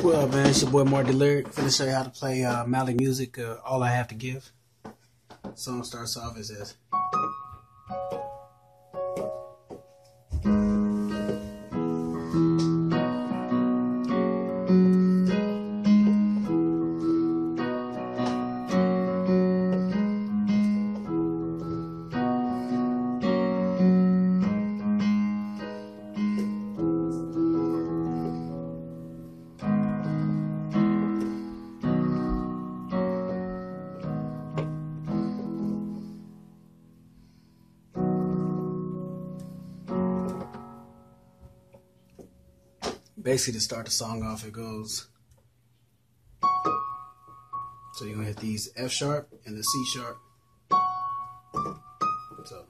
Up, man? It's your boy Marc Delyric. Finna show you how to play uh, Mali music. Uh, All I have to give. Song starts off as this. Basically, to start the song off, it goes. So you're gonna hit these F sharp and the C sharp. So.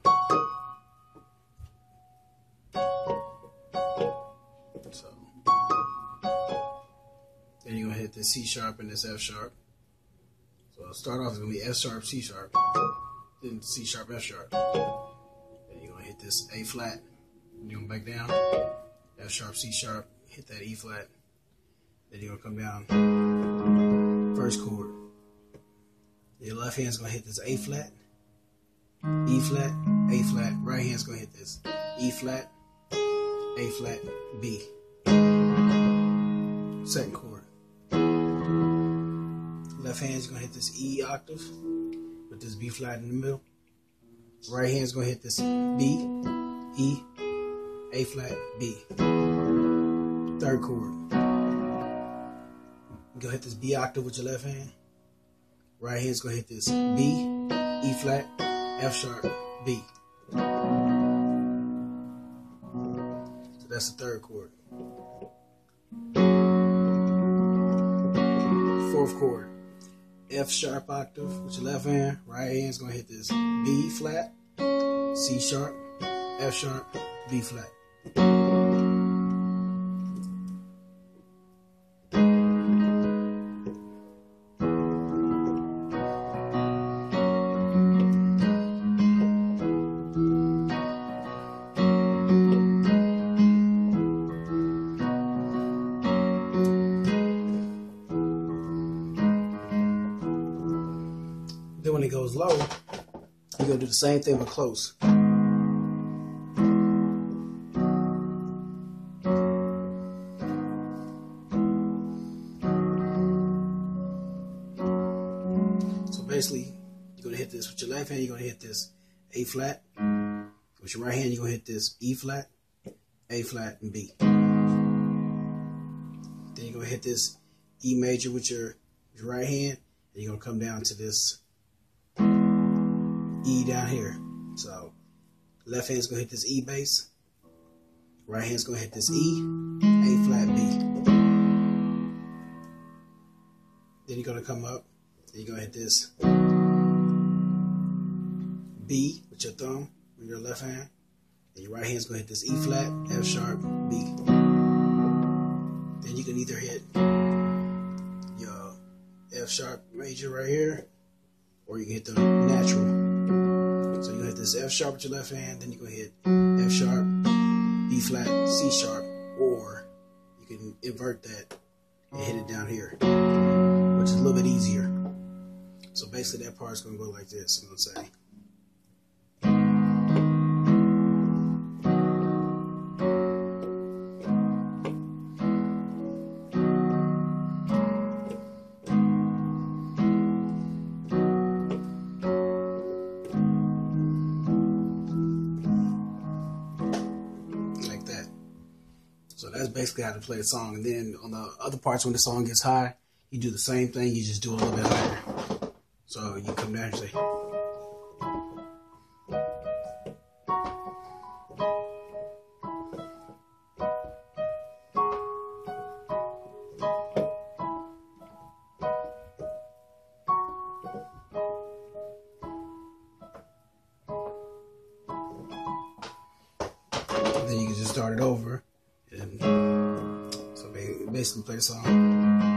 So. Then you're gonna hit the C sharp and this F sharp. So start off, it's gonna be F sharp, C sharp, then C sharp, F sharp. Then you're gonna hit this A flat, you're gonna back down, F sharp, C sharp, hit that E flat. Then you're gonna come down first chord. Your left hand's gonna hit this A flat, E flat, A flat. Right hand's gonna hit this E flat, A flat, B. Second chord. Left hand's gonna hit this E octave with this B flat in the middle. Right hand's gonna hit this B, E, A flat, B. Third chord. Go hit this B octave with your left hand. Right hand's gonna hit this B, E flat, F sharp, B. So that's the third chord. Fourth chord. F sharp octave with your left hand. Right hand's gonna hit this B flat, C sharp, F sharp, B flat. Goes low, you're gonna do the same thing but close. So basically, you're gonna hit this with your left hand, you're gonna hit this A flat. With your right hand, you're gonna hit this E flat, A flat, and B. Then you're gonna hit this E major with your, your right hand, and you're gonna come down to this E down here. So left hand's gonna hit this E bass. Right hand's gonna hit this E, A flat B. Then you're gonna come up, and you're gonna hit this B with your thumb with your left hand. And your right hand's gonna hit this E flat, F sharp, B. Then you can either hit your F sharp major right here, or you can hit the natural. This F sharp with your left hand, then you go hit F sharp, B flat, C sharp, or you can invert that and hit it down here, which is a little bit easier. So basically that part's gonna go like this. I'm gonna say. That's basically how to play the song. And then on the other parts, when the song gets high, you do the same thing. You just do a little bit higher. So you come down and say. then you can just start it over and so ba- basically play the song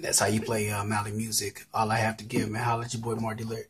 That's how you play uh, Mali music. All I have to give, man. Holla at your boy Marc Delyric.